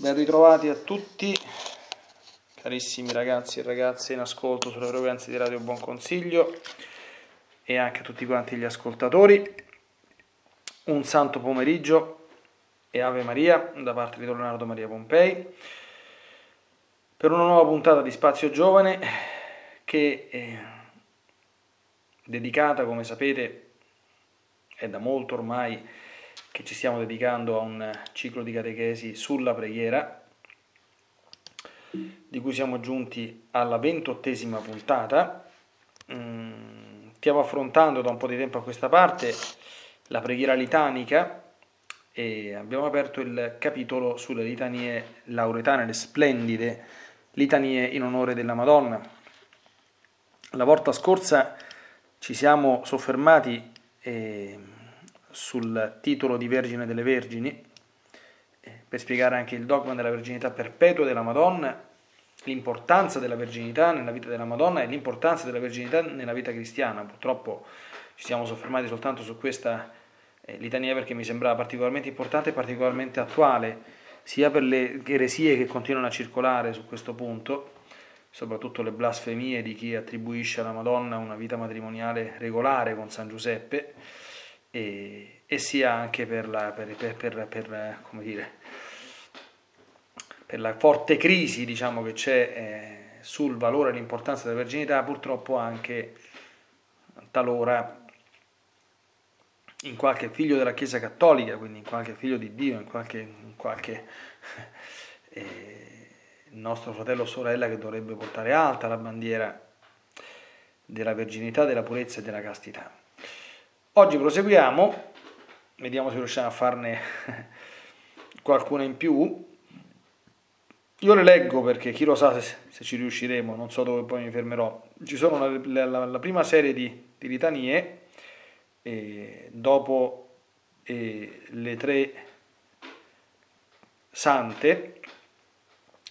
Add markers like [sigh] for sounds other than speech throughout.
Ben ritrovati a tutti, carissimi ragazzi e ragazze in ascolto sulle frequenze di Radio Buon Consiglio e anche a tutti quanti gli ascoltatori. Un santo pomeriggio e Ave Maria da parte di Don Leonardo Maria Pompei per una nuova puntata di Spazio Giovane che è dedicata, come sapete, è da molto ormai che ci stiamo dedicando a un ciclo di catechesi sulla preghiera, di cui siamo giunti alla ventottesima puntata. Mm, stiamo affrontando da un po' di tempo a questa parte la preghiera litanica e abbiamo aperto il capitolo sulle litanie lauretane, le splendide litanie in onore della Madonna. La volta scorsa ci siamo soffermati eh, sul titolo di Vergine delle Vergini, eh, per spiegare anche il dogma della verginità perpetua della Madonna, l'importanza della verginità nella vita della Madonna e l'importanza della verginità nella vita cristiana. Purtroppo ci siamo soffermati soltanto su questa eh, litania perché mi sembrava particolarmente importante e particolarmente attuale, sia per le eresie che continuano a circolare su questo punto, soprattutto le blasfemie di chi attribuisce alla Madonna una vita matrimoniale regolare con San Giuseppe, e, e sia anche per la, per, per, per, dire, per la, forte crisi diciamo, che c'è eh, sul valore e l'importanza della verginità, purtroppo anche talora in qualche figlio della Chiesa Cattolica, quindi in qualche figlio di Dio, in qualche, in qualche [laughs] eh, nostro fratello o sorella che dovrebbe portare alta la bandiera della verginità, della purezza e della castità. Oggi proseguiamo, vediamo se riusciamo a farne [laughs] qualcuna in più. Io le leggo perché chi lo sa se, se ci riusciremo, non so dove poi mi fermerò. Ci sono la, la, la prima serie di, di litanie, e dopo e le tre sante,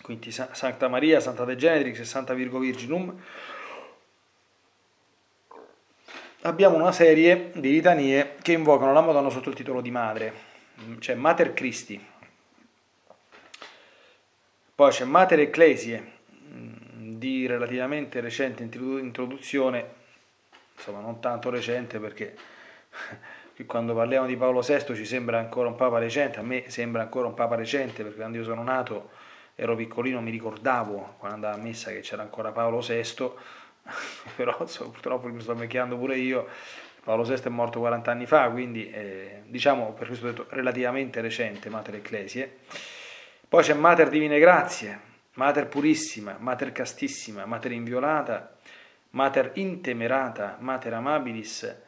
quindi Santa Maria, Santa De Genetrix e Santa Virgo Virginum, abbiamo una serie di litanie che invocano la Madonna sotto il titolo di madre, cioè Mater Christi. Poi c'è Mater Ecclesie, di relativamente recente introduzione, insomma non tanto recente perché [laughs] quando parliamo di Paolo VI ci sembra ancora un papa recente, a me sembra ancora un papa recente perché quando io sono nato ero piccolino, mi ricordavo quando andavo a messa che c'era ancora Paolo VI, [laughs] però insomma, purtroppo mi sto invecchiando pure io, Paolo VI è morto 40 anni fa, quindi eh, diciamo per questo detto relativamente recente Mater Ecclesie. Poi c'è Mater Divine Grazie, Mater Purissima, Mater Castissima, Mater Inviolata, Mater Intemerata, Mater Amabilis,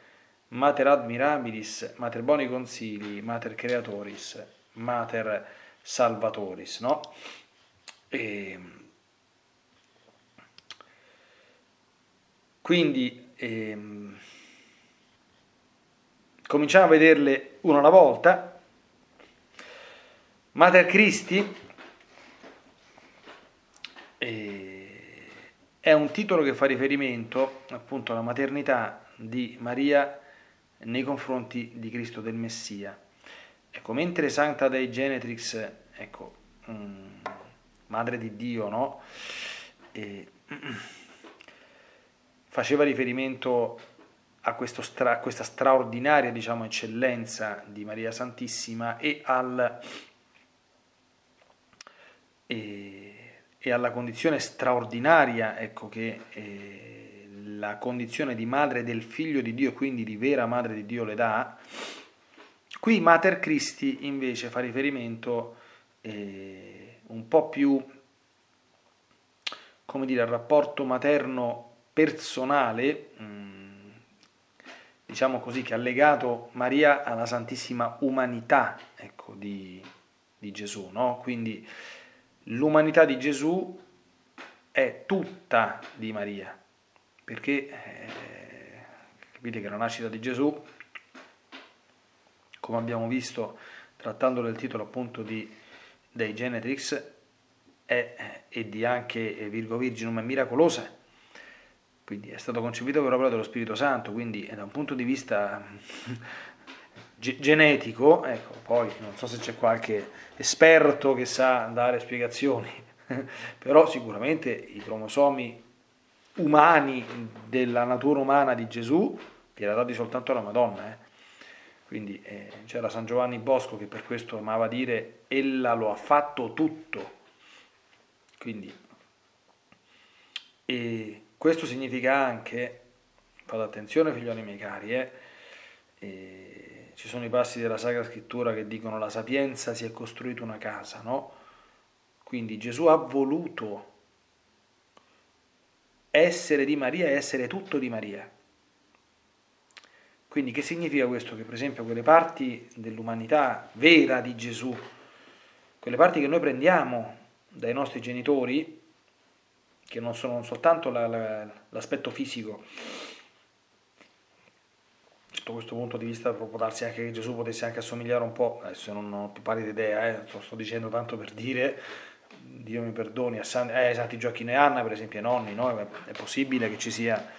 Mater Admirabilis, Mater Boni Consili, Mater Creatoris, Mater Salvatoris, no? E, Quindi ehm, cominciamo a vederle una alla volta. Mater Christi eh, è un titolo che fa riferimento appunto alla maternità di Maria nei confronti di Cristo del Messia. Ecco, mentre Santa Dei Genetrix, ecco, mm, madre di Dio, no? E, [clears throat] faceva riferimento a, stra, a questa straordinaria diciamo, eccellenza di Maria Santissima e, al, e, e alla condizione straordinaria ecco, che eh, la condizione di madre del figlio di Dio, quindi di vera madre di Dio, le dà. Qui Mater Christi invece fa riferimento eh, un po' più come dire, al rapporto materno personale, mm, diciamo così, che ha legato Maria alla santissima umanità ecco, di, di Gesù. No? Quindi l'umanità di Gesù è tutta di Maria, perché eh, capite che la nascita di Gesù, come abbiamo visto trattando del titolo appunto di, dei Genetrix, è, e di anche Virgo Virginum è miracolosa, quindi è stato concepito per opera dello Spirito Santo, quindi da un punto di vista [laughs] ge- genetico, ecco, poi non so se c'è qualche esperto che sa dare spiegazioni, [laughs] però sicuramente i cromosomi umani della natura umana di Gesù li era dati soltanto la Madonna. Eh. Quindi eh, c'era San Giovanni Bosco che per questo amava dire ella lo ha fatto tutto. Quindi, e questo significa anche, fate attenzione figlioli miei cari, eh, eh, ci sono i passi della Sacra Scrittura che dicono la sapienza si è costruita una casa, no? Quindi Gesù ha voluto essere di Maria e essere tutto di Maria. Quindi che significa questo? Che per esempio quelle parti dell'umanità vera di Gesù, quelle parti che noi prendiamo dai nostri genitori, che non sono soltanto la, la, l'aspetto fisico, sotto questo punto di vista può darsi anche che Gesù potesse anche assomigliare un po', adesso non ho più pari idea, eh, sto dicendo tanto per dire, Dio mi perdoni, a San, eh, Santi Gioacchino e Anna, per esempio, i nonni, no? è possibile che ci sia,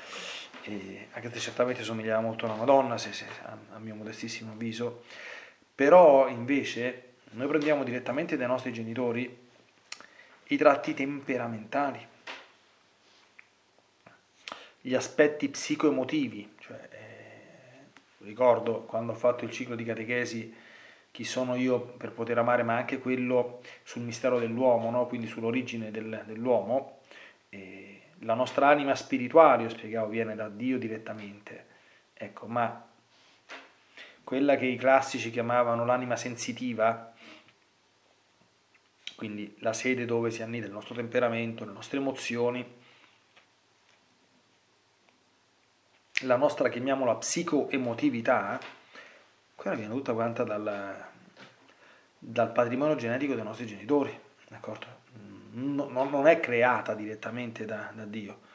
eh, anche se certamente somigliava molto a una Madonna, se, se, a, a mio modestissimo avviso, però invece noi prendiamo direttamente dai nostri genitori i tratti temperamentali, gli aspetti psicoemotivi, cioè, eh, ricordo quando ho fatto il ciclo di catechesi chi sono io per poter amare, ma anche quello sul mistero dell'uomo, no? quindi sull'origine del, dell'uomo. E la nostra anima spirituale, io spiegavo, viene da Dio direttamente. Ecco, ma quella che i classici chiamavano l'anima sensitiva, quindi la sede dove si annida il nostro temperamento, le nostre emozioni, la nostra, chiamiamola, psicoemotività, quella viene tutta quanta dal, dal patrimonio genetico dei nostri genitori, d'accordo? No, non è creata direttamente da, da Dio.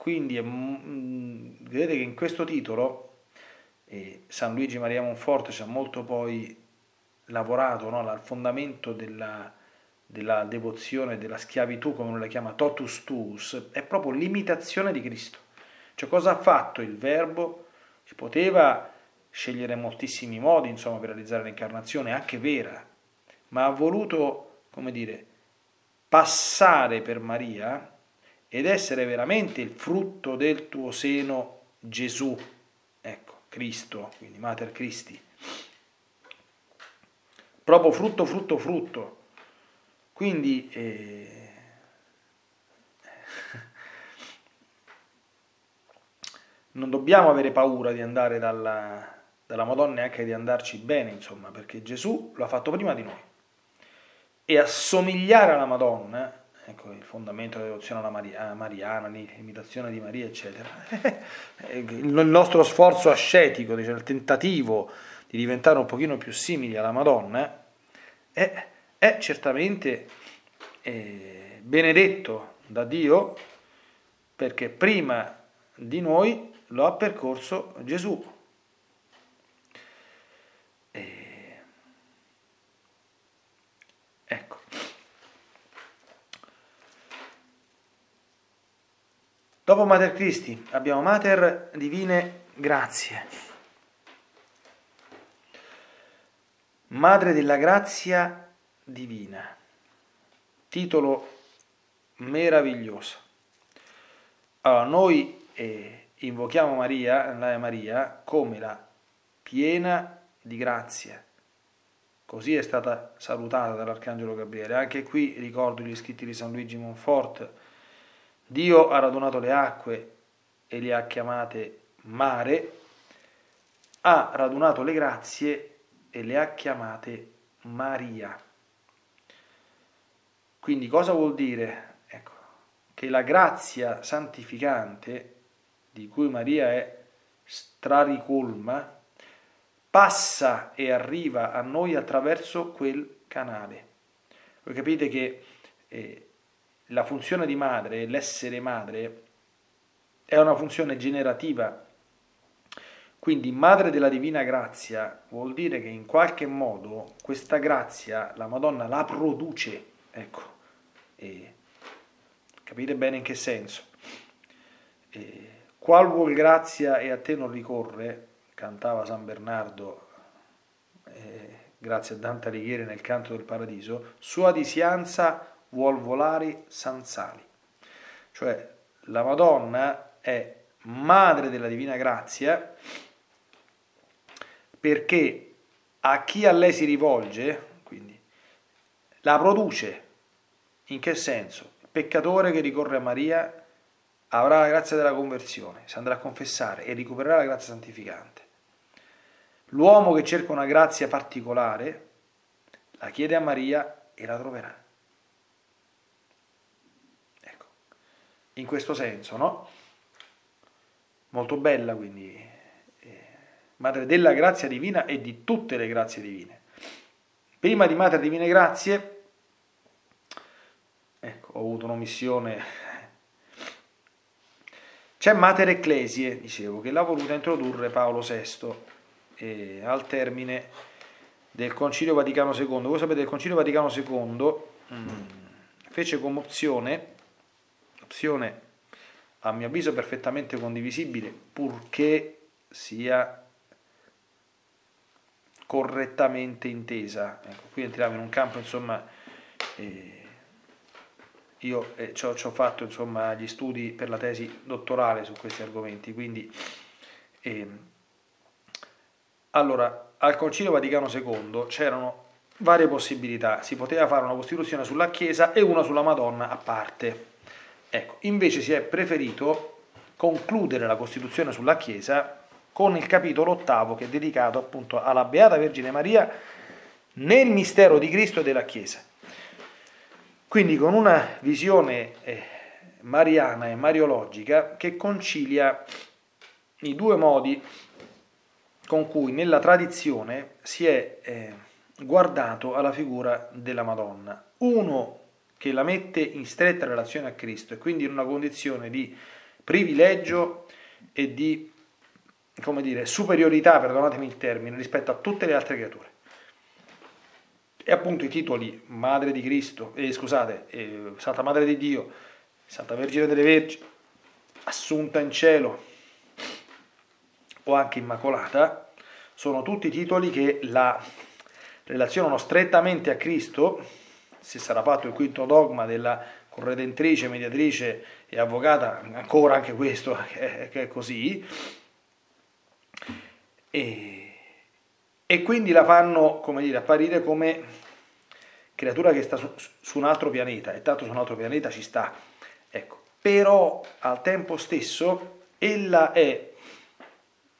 Quindi è, vedete che in questo titolo eh, San Luigi Maria Monforte ci ha molto poi lavorato no, al fondamento della, della devozione, della schiavitù, come la chiama totus tuus, è proprio l'imitazione di Cristo. Cioè cosa ha fatto il Verbo? Si poteva scegliere moltissimi modi, insomma, per realizzare l'incarnazione, anche vera, ma ha voluto, come dire, passare per Maria ed essere veramente il frutto del tuo seno Gesù, ecco, Cristo, quindi Mater Christi. Proprio frutto, frutto, frutto. Quindi eh, [laughs] non dobbiamo avere paura di andare dalla, dalla Madonna e anche di andarci bene, insomma, perché Gesù lo ha fatto prima di noi. E assomigliare alla Madonna, ecco il fondamento della devozione alla Maria, mariana, l'imitazione di Maria, eccetera, [laughs] il nostro sforzo ascetico, diciamo, il tentativo di diventare un pochino più simili alla Madonna, è, è certamente eh, benedetto da Dio perché prima di noi lo ha percorso Gesù. E... Ecco. Dopo Mater Christi abbiamo Mater Divine Grazie. Madre della Grazia Divina. Titolo meraviglioso. Allora, noi eh, invochiamo Maria, la Maria, come la piena di grazia. Così è stata salutata dall'Arcangelo Gabriele. Anche qui ricordo gli scritti di San Luigi Monfort. Dio ha radunato le acque e le ha chiamate mare, ha radunato le grazie e le ha chiamate Maria. Quindi cosa vuol dire? Ecco, che la grazia santificante di cui Maria è straricolma, passa e arriva a noi attraverso quel canale. Voi capite che eh, la funzione di madre, l'essere madre, è una funzione generativa. Quindi madre della divina grazia vuol dire che in qualche modo questa grazia la Madonna la produce. Ecco, e capite bene in che senso. E qual vuol grazia e a te non ricorre, cantava San Bernardo, eh, grazie a Dante Alighieri nel canto del paradiso, sua disianza vuol volare Sansali. Cioè la Madonna è madre della divina grazia perché a chi a lei si rivolge, la produce. In che senso? Il peccatore che ricorre a Maria avrà la grazia della conversione, si andrà a confessare e recupererà la grazia santificante. L'uomo che cerca una grazia particolare la chiede a Maria e la troverà. Ecco, in questo senso, no? Molto bella quindi, eh, madre della grazia divina e di tutte le grazie divine. Prima di Madre Divine Grazie, ecco, ho avuto un'omissione c'è Mater Ecclesie, dicevo, che l'ha voluta introdurre Paolo VI eh, al termine del Concilio Vaticano II. Voi sapete, il Concilio Vaticano II mm, fece come opzione, opzione a mio avviso perfettamente condivisibile, purché sia correttamente intesa. Ecco, qui entriamo in un campo, insomma, eh, io eh, ci, ho, fatto insomma, gli studi per la tesi dottorale su questi argomenti, quindi eh, allora al Concilio Vaticano II c'erano varie possibilità, si poteva fare una Costituzione sulla Chiesa e una sulla Madonna a parte. Ecco, invece si è preferito concludere la Costituzione sulla Chiesa con il capitolo ottavo che è dedicato appunto alla Beata Vergine Maria nel mistero di Cristo e della Chiesa. Quindi con una visione eh, mariana e mariologica che concilia i due modi con cui nella tradizione si è eh, guardato alla figura della Madonna. Uno che la mette in stretta relazione a Cristo e quindi in una condizione di privilegio e di, come dire, superiorità, perdonatemi il termine, rispetto a tutte le altre creature. E appunto i titoli Madre di Cristo, eh, scusate, eh, Santa Madre di Dio, Santa Vergine delle Vergini, Assunta in cielo o anche Immacolata, sono tutti titoli che la relazionano strettamente a Cristo, se sarà fatto il quinto dogma della corredentrice, mediatrice e avvocata, ancora anche questo [laughs] che è così, e e quindi la fanno come dire, apparire come creatura che sta su, su, un altro pianeta e tanto su un altro pianeta ci sta. Ecco, però al tempo stesso ella è,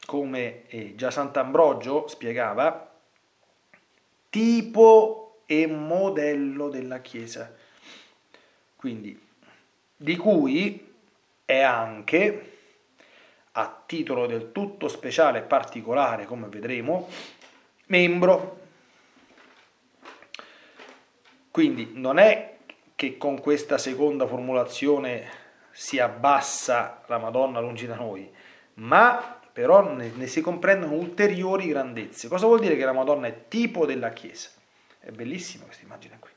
come eh, già Sant'Ambrogio spiegava, tipo e modello della Chiesa. Quindi, di cui è anche, a titolo del tutto speciale e particolare, come vedremo, membro. Quindi non è che con questa seconda formulazione si abbassa la Madonna lungi da noi, ma però ne, ne, si comprendono ulteriori grandezze. Cosa vuol dire che la Madonna è tipo della Chiesa? È bellissima questa immagine qui.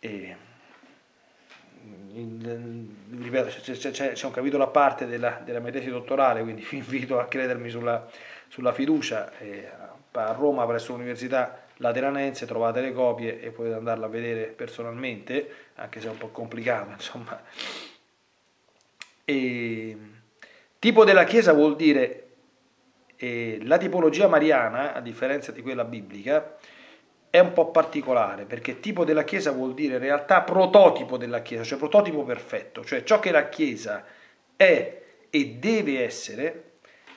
E, c'è, c'è, un capitolo a parte della, della mia tesi dottorale, quindi vi [laughs] invito a credermi sulla, sulla fiducia a Roma presso l'Università Lateranense, trovate le copie e potete andarla a vedere personalmente, anche se è un po' complicato, [laughs] insomma. E, tipo della Chiesa vuol dire eh, la tipologia mariana, a differenza di quella biblica, è un po' particolare perché tipo della Chiesa vuol dire in realtà prototipo della Chiesa, cioè prototipo perfetto, cioè ciò che la Chiesa è e deve essere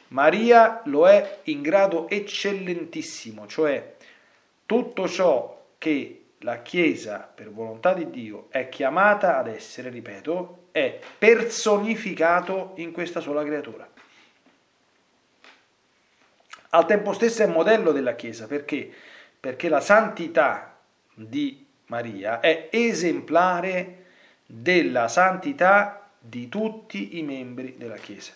Maria lo è in grado eccellentissimo, cioè tutto ciò che la Chiesa, per volontà di Dio, è chiamata ad essere, ripeto, è personificato in questa sola creatura. Al tempo stesso è modello della Chiesa, perché? Perché la santità di Maria è esemplare della santità di tutti i membri della Chiesa.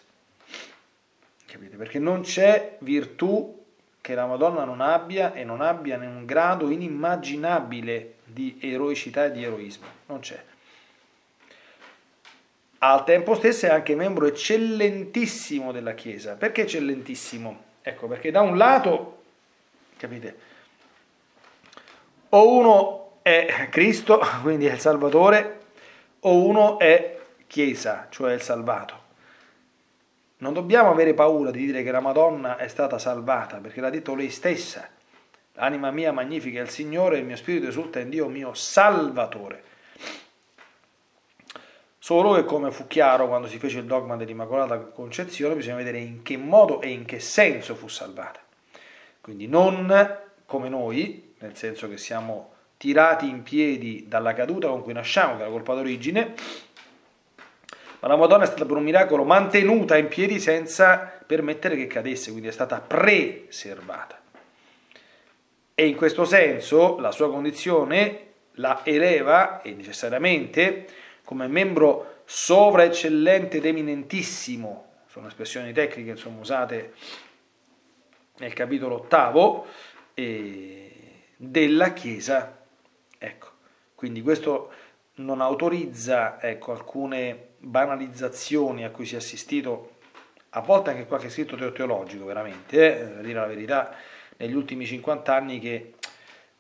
Capite? Perché non c'è virtù che la Madonna non abbia e non abbia in un grado inimmaginabile di eroicità e di eroismo. Non c'è. Al tempo stesso è anche membro eccellentissimo della Chiesa. Perché eccellentissimo? Ecco, perché da un lato, capite, o uno è Cristo, quindi è il Salvatore, o uno è Chiesa, cioè il salvato. Non dobbiamo avere paura di dire che la Madonna è stata salvata, perché l'ha detto lei stessa. L'anima mia magnifica il Signore, il mio spirito esulta in Dio mio Salvatore. Solo che come fu chiaro quando si fece il dogma dell'Immacolata Concezione, bisogna vedere in che modo e in che senso fu salvata. Quindi non come noi, nel senso che siamo tirati in piedi dalla caduta con cui nasciamo, che è la colpa d'origine, ma la Madonna è stata per un miracolo mantenuta in piedi senza permettere che cadesse, quindi è stata preservata. E in questo senso la sua condizione la eleva e necessariamente come membro sovraeccellente ed eminentissimo, sono espressioni tecniche insomma, usate nel capitolo ottavo, eh, della Chiesa. Ecco, quindi questo non autorizza ecco, alcune banalizzazioni a cui si è assistito, a volte anche qualche scritto teologico, veramente, eh, dire la verità, negli ultimi 50 anni che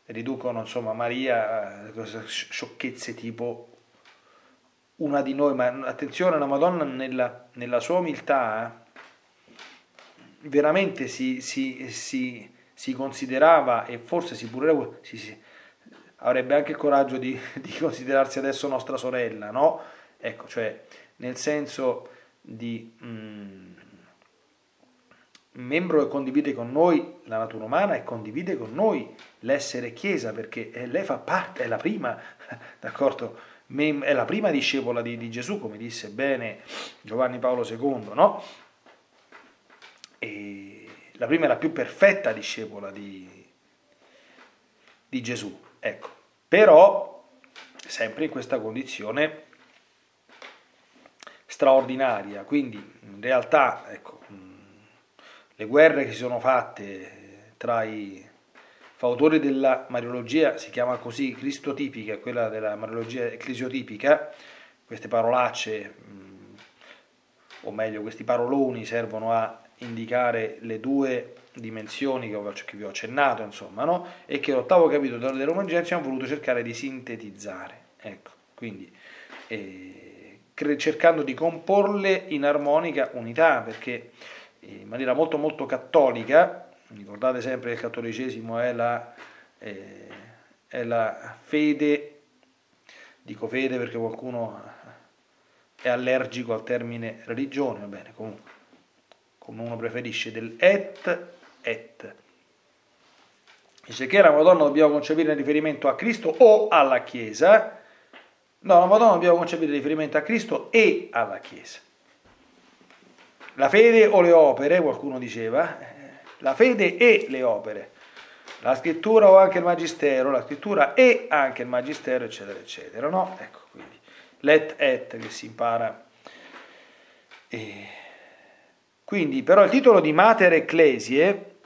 riducono insomma, Maria a sciocchezze tipo una di noi, ma attenzione, la Madonna nella, nella sua umiltà veramente si, si, si, si, considerava e forse si pure si, avrebbe anche il coraggio di, [laughs] di, considerarsi adesso nostra sorella, no? Ecco, cioè nel senso di mm, membro che condivide con noi la natura umana e condivide con noi l'essere Chiesa, perché lei fa parte, è la prima, [laughs] d'accordo? è la prima discepola di, di, Gesù, come disse bene Giovanni Paolo II, no? E la prima e la più perfetta discepola di, di Gesù, ecco. Però, sempre in questa condizione straordinaria, quindi in realtà, ecco, le guerre che si sono fatte tra i fautore della Mariologia si chiama così cristotipica, quella della Mariologia ecclesiotipica, queste parolacce, mm, o meglio questi paroloni servono a indicare le due dimensioni che vi ho accennato, insomma, no? e che l'ottavo capitolo della Roman Gentium ha voluto cercare di sintetizzare. Ecco, quindi eh, cercando di comporle in armonica unità, perché in maniera molto molto cattolica Ricordate sempre che il cattolicesimo è la, eh, è la fede, dico fede perché qualcuno è allergico al termine religione, va bene, comunque, come uno preferisce, del et et. Dice che la Madonna dobbiamo concepire in riferimento a Cristo o alla Chiesa. No, la Madonna dobbiamo concepire in riferimento a Cristo e alla Chiesa. La fede o le opere, qualcuno diceva, la fede e le opere, la scrittura o anche il magistero, la scrittura e anche il magistero, eccetera, eccetera. No? Ecco, quindi let et che si impara. E... Quindi però il titolo di Mater Ecclesie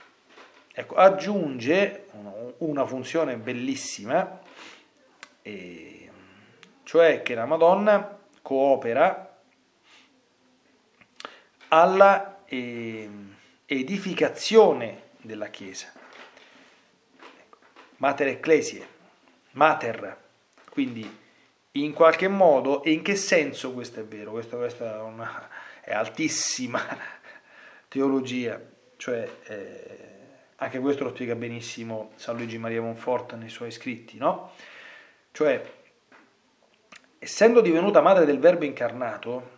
ecco, aggiunge una funzione bellissima, e, cioè che la Madonna coopera alla... Eh, edificazione della Chiesa. Ecco. Mater Ecclesie, Mater, quindi in qualche modo, e in che senso questo è vero? Questa, questa è, una, è altissima teologia, cioè eh, anche questo lo spiega benissimo San Luigi Maria Monfort nei suoi scritti, no? Cioè, essendo divenuta madre del Verbo incarnato,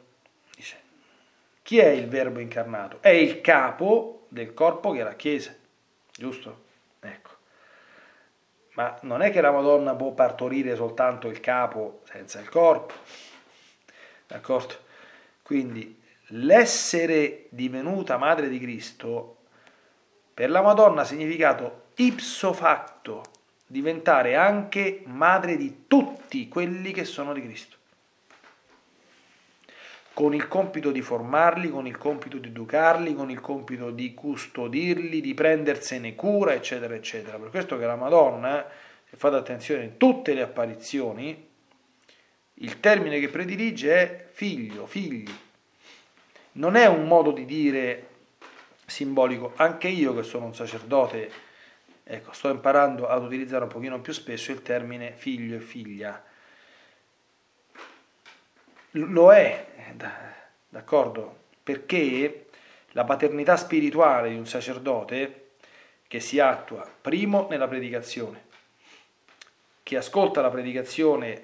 chi è il Verbo incarnato? È il capo del corpo che è la Chiesa, giusto? Ecco. Ma non è che la Madonna può partorire soltanto il capo senza il corpo, d'accordo? Quindi l'essere divenuta madre di Cristo per la Madonna ha significato ipso facto diventare anche madre di tutti quelli che sono di Cristo con il compito di formarli, con il compito di educarli, con il compito di custodirli, di prendersene cura, eccetera, eccetera. Per questo che la Madonna, se fate attenzione, in tutte le apparizioni, il termine che predilige è figlio, figli. Non è un modo di dire simbolico. Anche io che sono un sacerdote, ecco, sto imparando ad utilizzare un pochino più spesso il termine figlio e figlia. Lo è, d'accordo? Perché la paternità spirituale di un sacerdote che si attua primo nella predicazione, chi ascolta la predicazione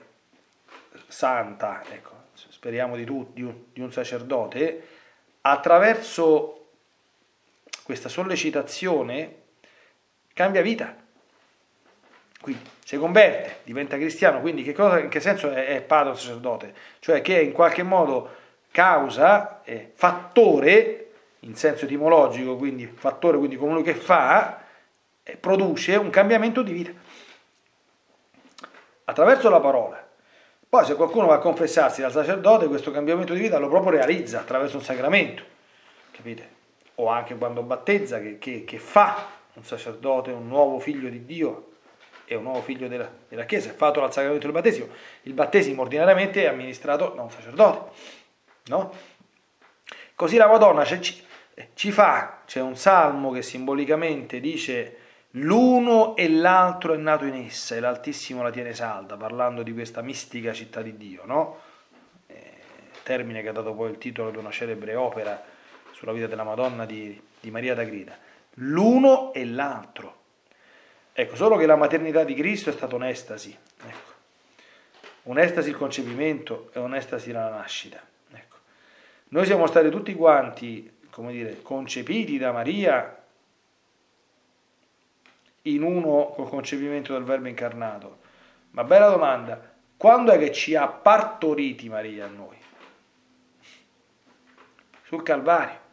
santa, ecco, speriamo di, tu, di, un, di un sacerdote, attraverso questa sollecitazione cambia vita. Quindi si converte, diventa cristiano, quindi che cosa, in che senso è, è padre sacerdote? Cioè che è in qualche modo causa, è fattore, in senso etimologico, quindi fattore, quindi colui che fa, produce un cambiamento di vita. Attraverso la parola. Poi se qualcuno va a confessarsi dal sacerdote, questo cambiamento di vita lo proprio realizza attraverso un sacramento, capite? O anche quando battezza, che, che, che fa un sacerdote, un nuovo figlio di Dio e un nuovo figlio della, della Chiesa, è fatto dal sacramento del battesimo. Il battesimo ordinariamente è amministrato da un sacerdote, no? Così la Madonna ci, ci fa, c'è un salmo che simbolicamente dice L'uno e l'altro è nato in essa e l'Altissimo la tiene salda, parlando di questa mistica città di Dio, no? Eh, termine che ha dato poi il titolo di una celebre opera sulla vita della Madonna di, di Maria d'Agrida. L'uno e l'altro. Ecco, solo che la maternità di Cristo è stata un'estasi. Ecco. Un'estasi il concepimento e un'estasi la nascita. Ecco. Noi siamo stati tutti quanti, come dire, concepiti da Maria in uno col concepimento del Verbo incarnato. Ma bella domanda, quando è che ci ha partoriti Maria a noi? Sul Calvario.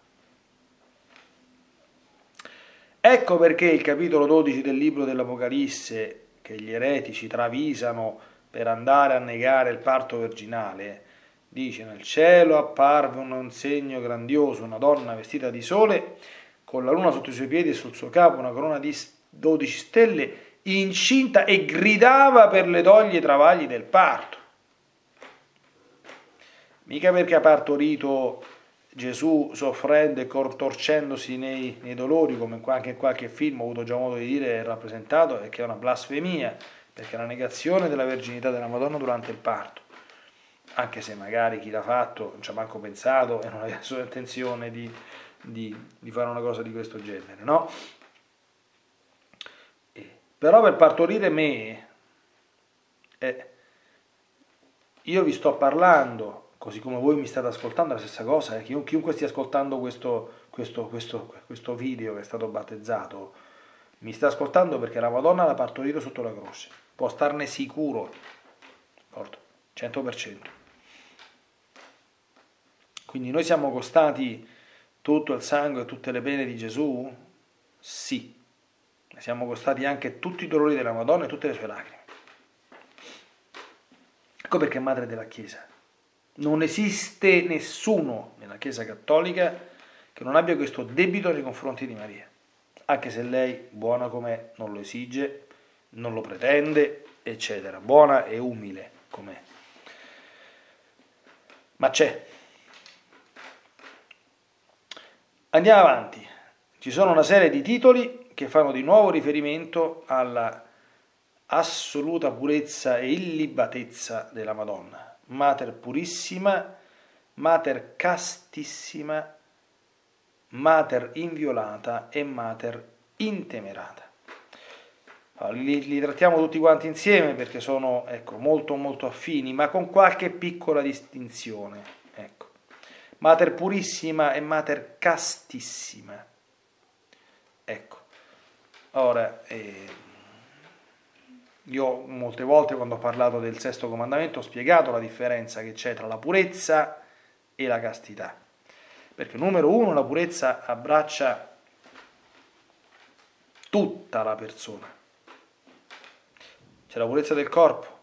Ecco perché il capitolo 12 del libro dell'Apocalisse, che gli eretici travisano per andare a negare il parto virginale, dice nel cielo apparve un segno grandioso, una donna vestita di sole, con la luna sotto i suoi piedi e sul suo capo una corona di 12 stelle, incinta e gridava per le doglie e travagli del parto. Mica perché ha partorito Gesù soffrendo e contorcendosi nei, nei, dolori, come anche in qualche film ho avuto già modo di dire e rappresentato, è che è una blasfemia, perché è la negazione della verginità della Madonna durante il parto. Anche se magari chi l'ha fatto non ci ha manco pensato e non aveva sua [laughs] intenzione di, di, di fare una cosa di questo genere, no? Però per partorire me, eh, io vi sto parlando, così come voi mi state ascoltando, la stessa cosa, eh, chiunque stia ascoltando questo, questo, questo, questo video che è stato battezzato, mi sta ascoltando perché la Madonna l'ha partorito sotto la croce, può starne sicuro, 100%. Quindi noi siamo costati tutto il sangue e tutte le pene di Gesù? Sì siamo costati anche tutti i dolori della Madonna e tutte le sue lacrime. Ecco perché è madre della Chiesa. Non esiste nessuno nella Chiesa cattolica che non abbia questo debito nei confronti di Maria, anche se lei, buona com'è, non lo esige, non lo pretende, eccetera, buona e umile com'è. Ma c'è. Andiamo avanti. Ci sono una serie di titoli che fanno di nuovo riferimento alla assoluta purezza e illibatezza della Madonna, Mater purissima, Mater castissima, Mater inviolata e Mater intemerata. Li, li, trattiamo tutti quanti insieme perché sono ecco, molto molto affini, ma con qualche piccola distinzione. Ecco. Mater purissima e Mater castissima. Ecco. Ora, eh, io molte volte quando ho parlato del sesto comandamento ho spiegato la differenza che c'è tra la purezza e la castità. Perché numero uno, la purezza abbraccia tutta la persona. C'è la purezza del corpo,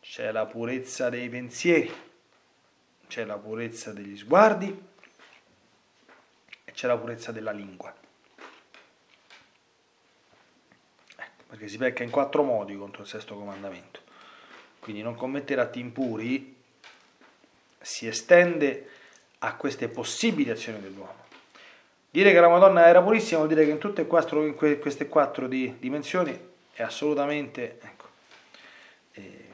c'è la purezza dei pensieri, c'è la purezza degli sguardi e c'è la purezza della lingua. Perché si pecca in quattro modi contro il sesto comandamento. Quindi non commettere atti impuri si estende a queste possibili azioni dell'uomo. Dire che la Madonna era purissima vuol dire che in tutte quattro, in queste quattro di, dimensioni è assolutamente... Ecco, eh,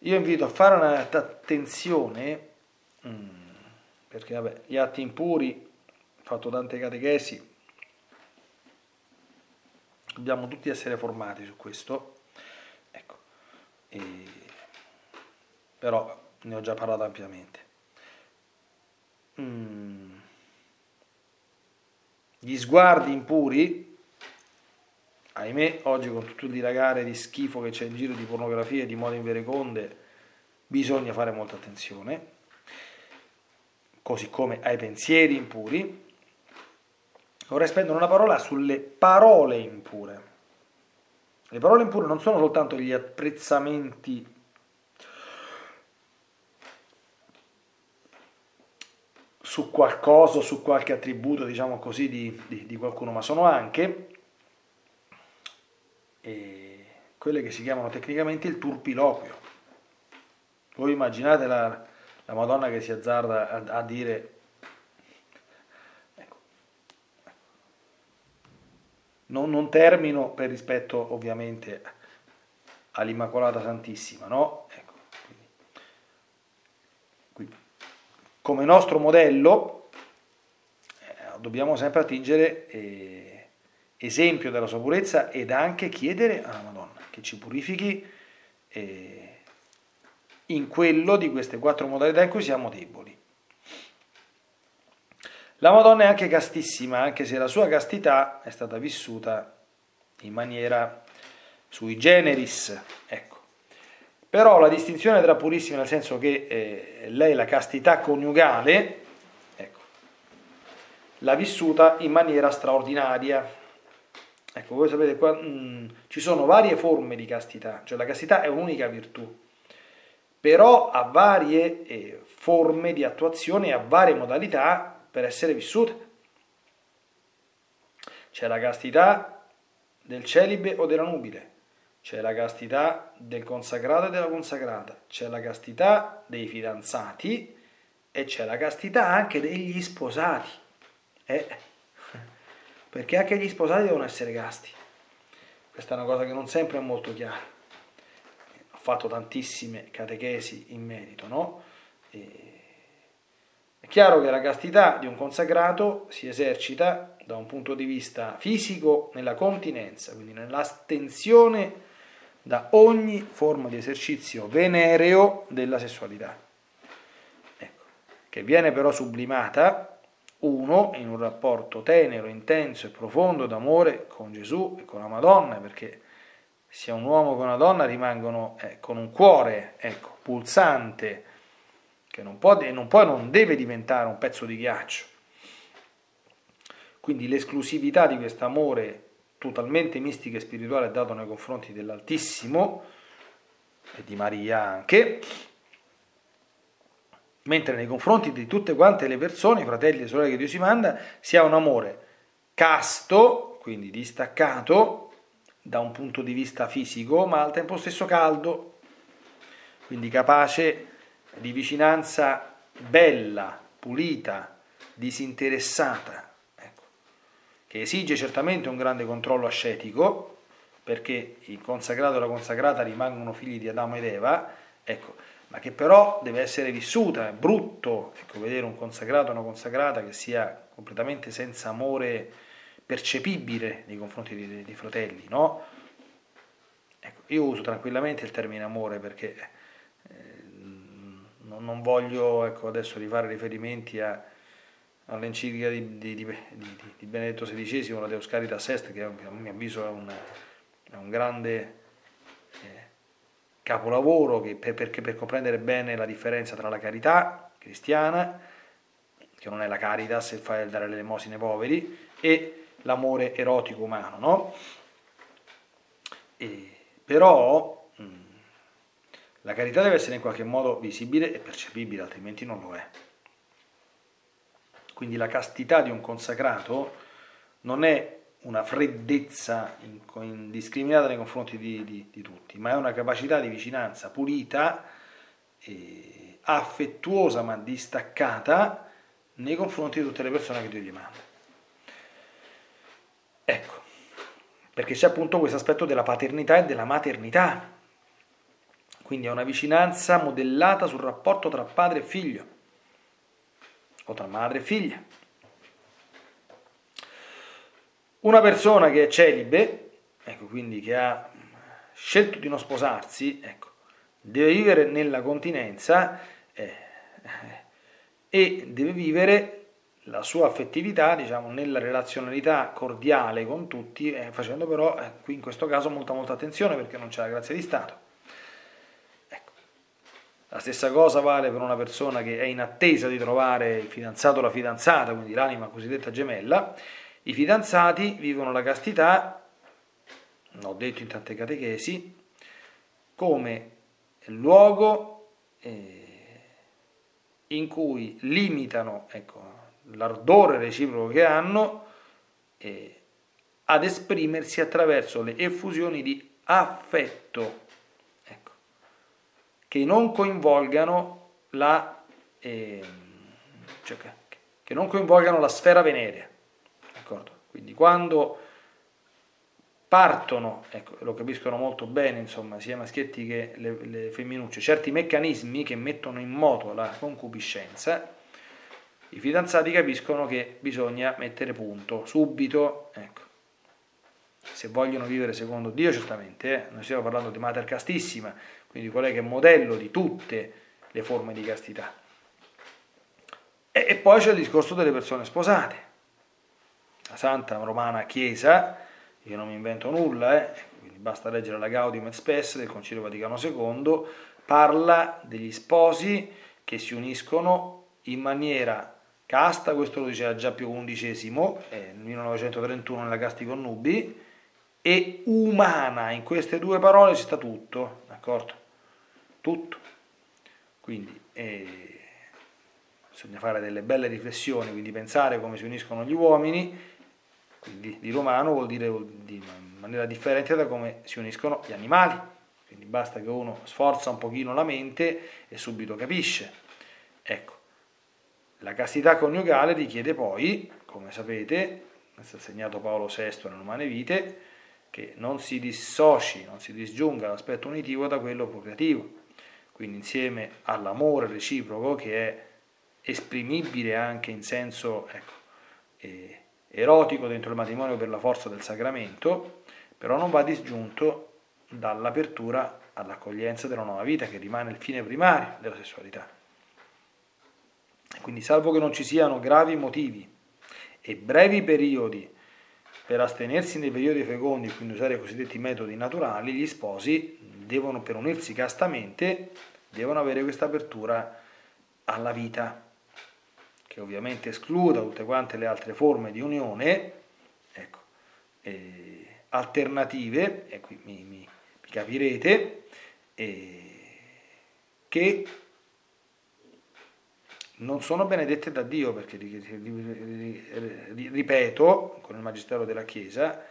io invito a fare un'attenzione, mm, perché vabbè, gli atti impuri, ho fatto tante catechesi, dobbiamo tutti essere formati su questo, ecco, e, però ne ho già parlato ampiamente. Mm. Gli sguardi impuri, ahimè, oggi con tutto il dilagare di schifo che c'è in giro di pornografia e di moda invereconde, bisogna fare molta attenzione, così come ai pensieri impuri. Vorrei spendere una parola sulle parole impure. Le parole impure non sono soltanto gli apprezzamenti su qualcosa, su qualche attributo, diciamo così, di, di, di qualcuno, ma sono anche eh, quelle che si chiamano tecnicamente il turpiloquio. Voi immaginate la, la Madonna che si azzarda a, a dire non, non, termino per rispetto ovviamente all'Immacolata Santissima, no? come nostro modello eh, dobbiamo sempre attingere eh, esempio della sua purezza ed anche chiedere alla Madonna che ci purifichi eh, in quello di queste quattro modalità in cui siamo deboli. La Madonna è anche castissima, anche se la sua castità è stata vissuta in maniera sui generis. Ecco. Però la distinzione tra purissima nel senso che eh, lei la castità coniugale, ecco, l'ha vissuta in maniera straordinaria. Ecco, voi sapete, qua, mh, mm, ci sono varie forme di castità, cioè la castità è un'unica virtù, però ha varie eh, forme di attuazione, ha varie modalità per essere vissuta. C'è la castità del celibe o della nubile, c'è la castità del consacrato e della consacrata, c'è la castità dei fidanzati e c'è la castità anche degli sposati. Eh, [laughs] perché anche gli sposati devono essere casti. Questa è una cosa che non sempre è molto chiara. Ho fatto tantissime catechesi in merito, no? E chiaro che la castità di un consacrato si esercita da un punto di vista fisico nella continenza, quindi nell'astensione da ogni forma di esercizio venereo della sessualità, ecco, che viene però sublimata, uno, in un rapporto tenero, intenso e profondo d'amore con Gesù e con la Madonna, perché sia un uomo che una donna rimangono eh, con un cuore ecco, pulsante, che non può, non può e non deve diventare un pezzo di ghiaccio. Quindi l'esclusività di questo amore totalmente mistica e spirituale dato nei confronti dell'Altissimo e di Maria anche, mentre nei confronti di tutte quante le persone, fratelli e sorelle che Dio si manda, si ha un amore casto, quindi distaccato da un punto di vista fisico, ma al tempo stesso caldo, quindi capace di vicinanza bella, pulita, disinteressata che esige certamente un grande controllo ascetico, perché il consacrato e la consacrata rimangono figli di Adamo ed Eva, ecco, ma che però deve essere vissuta, è brutto ecco, vedere un consacrato o una consacrata che sia completamente senza amore percepibile nei confronti dei, dei fratelli, no? Ecco, io uso tranquillamente il termine amore perché non, non, voglio ecco, adesso rifare riferimenti all'enciclica di, di, di, di, Benedetto XVI, la Deus Caritas Est, che a mio avviso è un, è un grande eh, capolavoro che per, perché per comprendere bene la differenza tra la carità cristiana, che non è la caritas, il fare dare le elemosine ai poveri, e l'amore erotico umano, no? E, però la carità deve essere in qualche modo visibile e percepibile, altrimenti non lo è. Quindi la castità di un consacrato non è una freddezza indiscriminata nei confronti di, di, di tutti, ma è una capacità di vicinanza pulita, eh, affettuosa ma distaccata nei confronti di tutte le persone che Dio gli manda. Ecco, perché c'è appunto questo aspetto della paternità e della maternità. Quindi è una vicinanza modellata sul rapporto tra padre e figlio, o tra madre e figlia. Una persona che è celibe, ecco, quindi che ha scelto di non sposarsi, ecco, deve vivere nella continenza eh, e deve vivere la sua affettività diciamo, nella relazionalità cordiale con tutti, eh, facendo però eh, qui in questo caso molta molta attenzione perché non c'è la grazia di Stato. La stessa cosa vale per una persona che è in attesa di trovare il fidanzato o la fidanzata, quindi l'anima cosiddetta gemella. I fidanzati vivono la castità, l'ho detto in tante catechesi, come luogo eh, in cui limitano ecco, l'ardore reciproco che hanno eh, ad esprimersi attraverso le effusioni di affetto, che non coinvolgano la, eh, cioè, che non coinvolgano la sfera venerea. D'accordo? Quindi quando partono, ecco, lo capiscono molto bene, insomma, sia maschietti che le, le femminucce, certi meccanismi che mettono in moto la concupiscenza, i fidanzati capiscono che bisogna mettere punto subito, ecco. Se vogliono vivere secondo Dio, certamente, eh? noi stiamo parlando di mater castissima, quindi qual è che è modello di tutte le forme di castità. E, e poi c'è il discorso delle persone sposate. La Santa Romana Chiesa, io non mi invento nulla, eh? basta leggere la Gaudium et Spes del Concilio Vaticano II, parla degli sposi che si uniscono in maniera Casta, questo lo diceva già Pio XI, eh, nel 1931 nella Casti Connubi, e umana, in queste due parole ci sta tutto, d'accordo? Tutto. Quindi eh, bisogna fare delle belle riflessioni, quindi pensare come si uniscono gli uomini, quindi di romano vuol dire in maniera differente da come si uniscono gli animali, quindi basta che uno sforza un pochino la mente e subito capisce. Ecco, la castità coniugale richiede poi, come sapete, questo è insegnato Paolo VI nelle Umane Vite, che non si dissoci, non si disgiunga l'aspetto unitivo da quello procreativo. Quindi insieme all'amore reciproco che è esprimibile anche in senso ecco, eh, erotico dentro il matrimonio per la forza del sacramento, però non va disgiunto dall'apertura all'accoglienza della nuova vita che rimane il fine primario della sessualità. Quindi salvo che non ci siano gravi motivi e brevi periodi per astenersi nei periodi fecondi, quindi usare i cosiddetti metodi naturali, gli sposi devono, per unirsi castamente, devono avere questa apertura alla vita, che ovviamente escluda tutte quante le altre forme di unione, ecco, eh, alternative, e qui mi, mi, mi capirete, eh, che non sono benedette da Dio, perché ripeto, con il Magistero della Chiesa,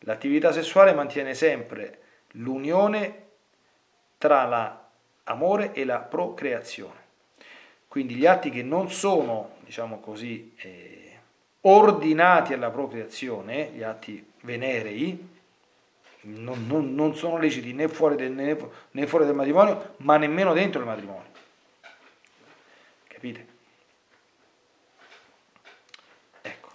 l'attività sessuale mantiene sempre l'unione tra l'amore e la procreazione. Quindi gli atti che non sono, diciamo così, eh, ordinati alla procreazione, gli atti venerei, non, non, non sono leciti né fuori, del, né, né fuori del matrimonio, ma nemmeno dentro il matrimonio. Capite? Ecco.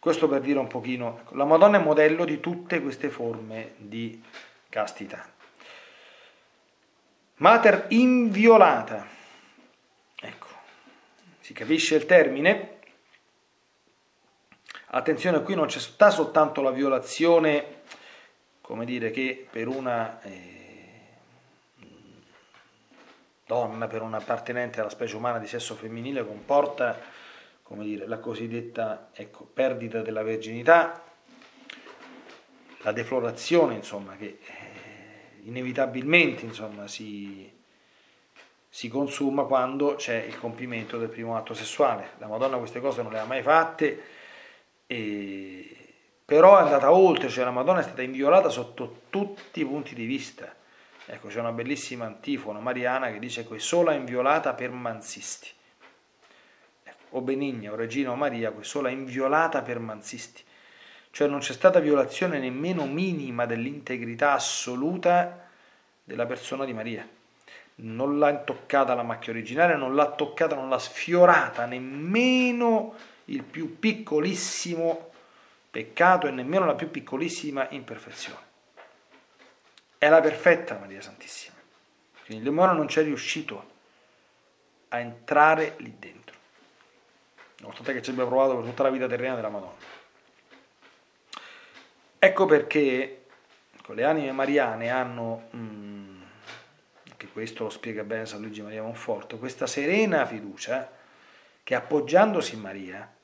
Questo per dire un pochino, ecco, la Madonna è modello di tutte queste forme di castità. Mater inviolata. Ecco, si capisce il termine? Attenzione, qui non c'è sta soltanto la violazione, come dire, che per una... Eh, donna per un appartenente alla specie umana di sesso femminile comporta come dire, la cosiddetta ecco, perdita della verginità, la deflorazione insomma, che eh, inevitabilmente insomma, si, si consuma quando c'è il compimento del primo atto sessuale. La Madonna queste cose non le ha mai fatte, e... però è andata oltre, cioè la Madonna è stata inviolata sotto tutti i punti di vista Ecco, c'è una bellissima antifona mariana che dice che sola inviolata per mansisti. o benigna, o regina o Maria, sola inviolata per mansisti. Cioè non c'è stata violazione nemmeno minima dell'integrità assoluta della persona di Maria. Non l'ha toccata la macchia originale, non l'ha toccata, non l'ha sfiorata nemmeno il più piccolissimo peccato e nemmeno la più piccolissima imperfezione. È la perfetta Maria Santissima. Quindi il demonio non c'è riuscito a entrare lì dentro, nonostante che ci abbia provato per tutta la vita terrena della Madonna. Ecco perché con le anime mariane hanno, mh, anche questo lo spiega bene San Luigi Maria Monforto, questa serena fiducia che appoggiandosi in Maria,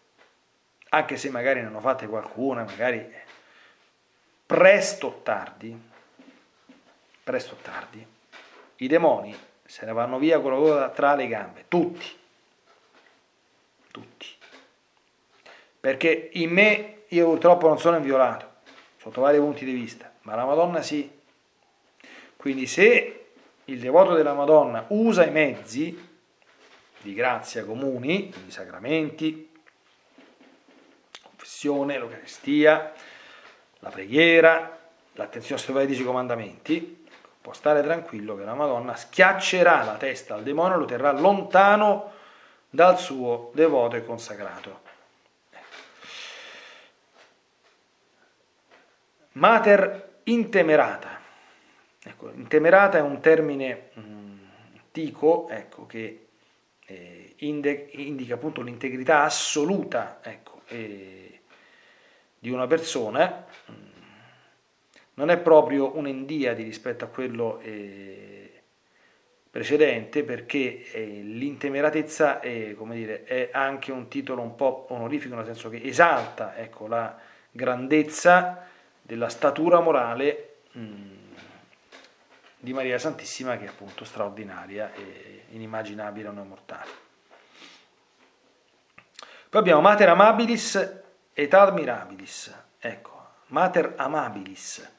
anche se magari ne hanno fatte qualcuna, magari presto o tardi, presto o tardi, i demoni se ne vanno via con la coda tra le gambe, tutti, tutti. Perché in me io purtroppo non sono inviolato, sotto vari punti di vista, ma la Madonna sì. Quindi se il devoto della Madonna usa i mezzi di grazia comuni, i sacramenti, confessione, l'Eucaristia, la preghiera, l'attenzione ai dieci comandamenti, può stare tranquillo che la Madonna schiaccerà la testa al demonio e lo terrà lontano dal suo devoto e consacrato. Mater intemerata. Ecco, intemerata è un termine antico ecco, che eh, indica appunto l'integrità assoluta ecco, eh, di una persona. Mh, non è proprio un'endiadi rispetto a quello eh, precedente perché eh, l'intemeratezza è, dire, è, anche un titolo un po' onorifico, nel senso che esalta ecco, la grandezza della statura morale mm, di Maria Santissima che è appunto straordinaria e inimmaginabile a noi mortali. Poi abbiamo Mater Amabilis et Admirabilis, ecco, Mater Amabilis,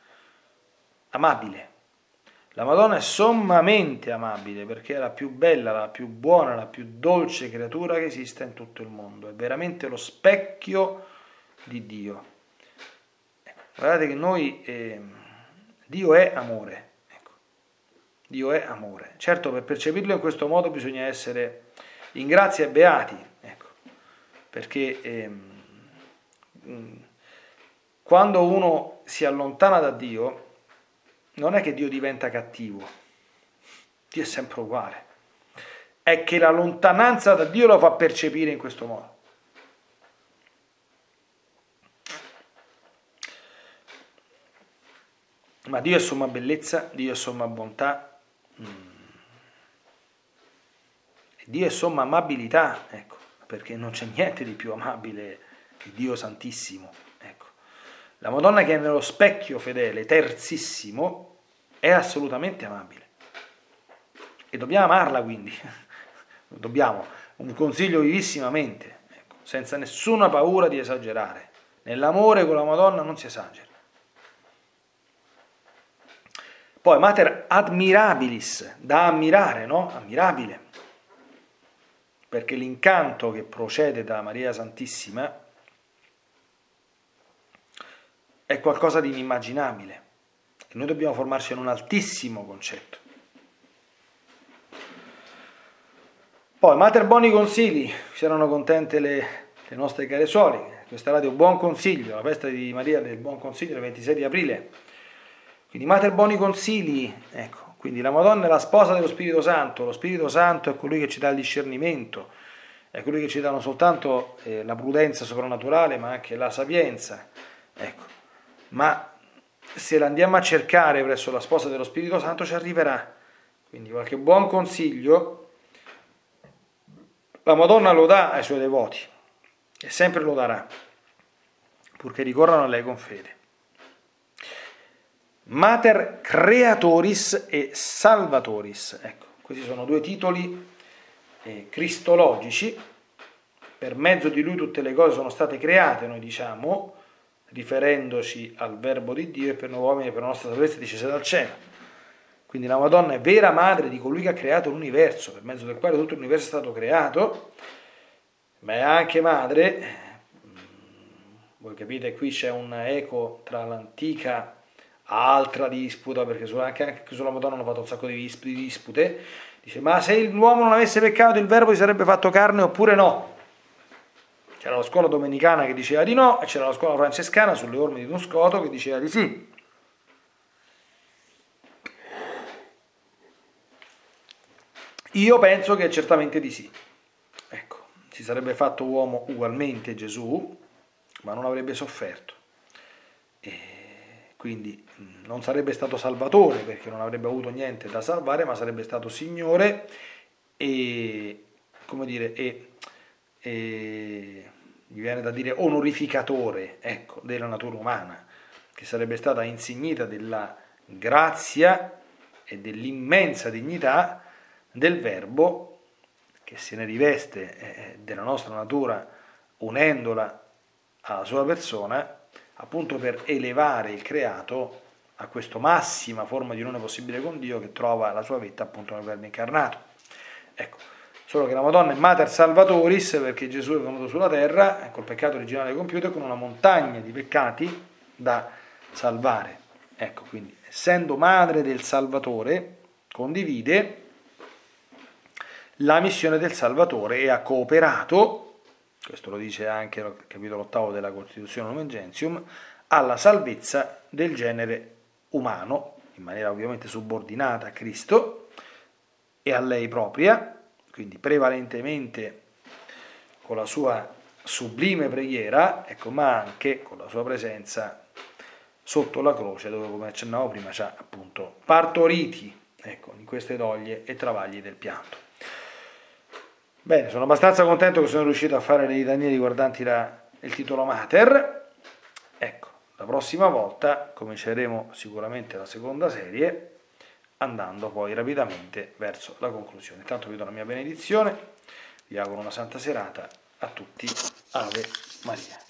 amabile. La Madonna è sommamente amabile perché è la più bella, la più buona, la più dolce creatura che esista in tutto il mondo. È veramente lo specchio di Dio. Ecco, guardate che noi, eh, Dio è amore. Ecco. Dio è amore. Certo, per percepirlo in questo modo bisogna essere in grazia e beati. Ecco. Perché eh, quando uno si allontana da Dio, non è che Dio diventa cattivo, Dio è sempre uguale, è che la lontananza da Dio lo fa percepire in questo modo. Ma Dio è somma bellezza, Dio è somma bontà, mm. Dio è somma amabilità, ecco, perché non c'è niente di più amabile che Dio Santissimo. La Madonna che è nello specchio fedele, terzissimo, è assolutamente amabile. E dobbiamo amarla quindi. [laughs] dobbiamo, un consiglio vivissimamente, ecco, senza nessuna paura di esagerare. Nell'amore con la Madonna non si esagera. Poi Mater admirabilis, da ammirare, no? Ammirabile. Perché l'incanto che procede da Maria Santissima è qualcosa di inimmaginabile e noi dobbiamo formarci in un altissimo concetto. Poi, Mater Boni Consigli, saranno contente le, le nostre care suore, questa radio Buon Consiglio, la festa di Maria del Buon Consiglio il 26 di aprile. Quindi Mater Boni Consigli, ecco, quindi la Madonna è la sposa dello Spirito Santo, lo Spirito Santo è colui che ci dà il discernimento, è colui che ci dà non soltanto eh, la prudenza soprannaturale, ma anche la sapienza. Ecco, ma se la andiamo a cercare presso la sposa dello Spirito Santo ci arriverà. Quindi qualche buon consiglio la Madonna lo dà ai suoi devoti e sempre lo darà, purché ricorrano a lei con fede. Mater Creatoris e Salvatoris, ecco, questi sono due titoli eh, cristologici, per mezzo di lui tutte le cose sono state create, noi diciamo, riferendoci al verbo di Dio e per noi uomini e per la nostra salvezza discese dal cielo. Quindi la Madonna è vera madre di colui che ha creato l'universo, per mezzo del quale tutto l'universo è stato creato, ma è anche madre. Voi capite, qui c'è un eco tra l'antica altra disputa, perché anche, anche sulla Madonna hanno fatto un sacco di dispute. Dice, ma se l'uomo non avesse peccato il verbo si sarebbe fatto carne oppure no? C'era la scuola domenicana che diceva di no e c'era la scuola francescana sulle orme di Don che diceva di sì. Io penso che certamente di sì. Ecco, si sarebbe fatto uomo ugualmente Gesù, ma non avrebbe sofferto. E quindi non sarebbe stato salvatore perché non avrebbe avuto niente da salvare, ma sarebbe stato Signore e, come dire, e, e mi viene da dire onorificatore ecco, della natura umana, che sarebbe stata insignita della grazia e dell'immensa dignità del verbo che se ne riveste eh, della nostra natura unendola alla sua persona, appunto per elevare il creato a questa massima forma di unione possibile con Dio che trova la sua vita appunto nel verbo incarnato. Ecco, solo che la Madonna è Mater Salvatoris perché Gesù è venuto sulla terra col peccato originale compiuto con una montagna di peccati da salvare. Ecco, quindi essendo madre del Salvatore, condivide la missione del Salvatore e ha cooperato, questo lo dice anche il capitolo ottavo della Costituzione Lumen Gentium, alla salvezza del genere umano, in maniera ovviamente subordinata a Cristo e a lei propria, quindi prevalentemente con la sua sublime preghiera, ecco, ma anche con la sua presenza sotto la croce, dove come accennavo prima c'ha appunto partoriti ecco, in queste doglie e travagli del pianto. Bene, sono abbastanza contento che sono riuscito a fare le litanie riguardanti la, il titolo Mater. Ecco, la prossima volta cominceremo sicuramente la seconda serie andando poi rapidamente verso la conclusione. Intanto vi do la mia benedizione, vi auguro una santa serata a tutti. Ave Maria.